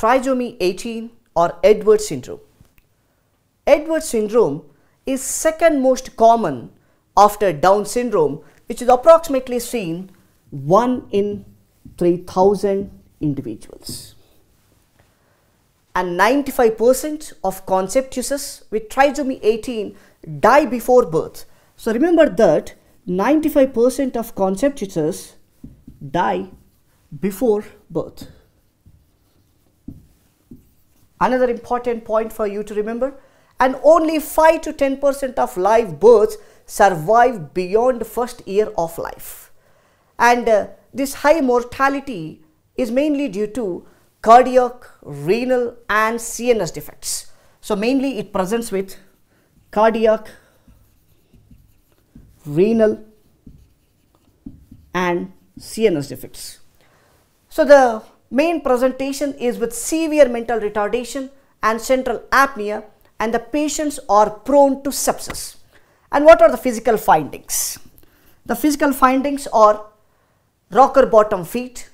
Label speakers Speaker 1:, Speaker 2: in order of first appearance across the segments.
Speaker 1: trisomy 18 or Edwards syndrome. Edwards syndrome is second most common after Down syndrome which is approximately seen 1 in 3000 individuals. And 95% of conceptuses with trisomy 18 die before birth. So remember that 95% of conceptuses die before birth. Another important point for you to remember and only 5 to 10% of live births survive beyond first year of life. And uh, this high mortality is mainly due to cardiac, renal and CNS defects. So mainly it presents with cardiac, renal and CNS defects. So the main presentation is with severe mental retardation and central apnea and the patients are prone to sepsis. And what are the physical findings? The physical findings are rocker bottom feet,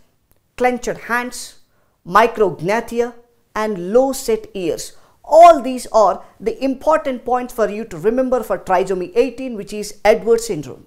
Speaker 1: clenched hands, micrognathia and low set ears. All these are the important points for you to remember for trisomy 18 which is Edwards syndrome.